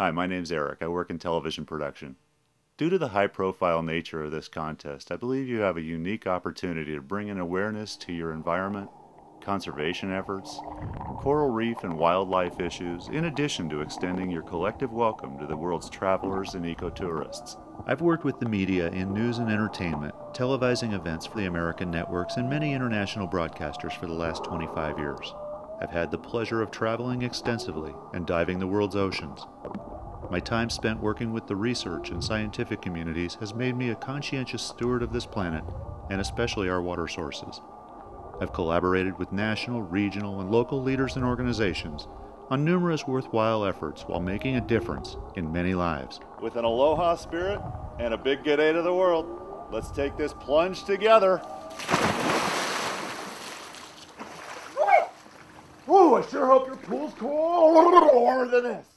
Hi, my name's Eric. I work in television production. Due to the high profile nature of this contest, I believe you have a unique opportunity to bring an awareness to your environment, conservation efforts, coral reef and wildlife issues, in addition to extending your collective welcome to the world's travelers and ecotourists. I've worked with the media in news and entertainment, televising events for the American networks and many international broadcasters for the last 25 years. I've had the pleasure of traveling extensively and diving the world's oceans. My time spent working with the research and scientific communities has made me a conscientious steward of this planet, and especially our water sources. I've collaborated with national, regional, and local leaders and organizations on numerous worthwhile efforts while making a difference in many lives. With an aloha spirit and a big good day to the world, let's take this plunge together. Woo, I sure hope your pool's cooler than this.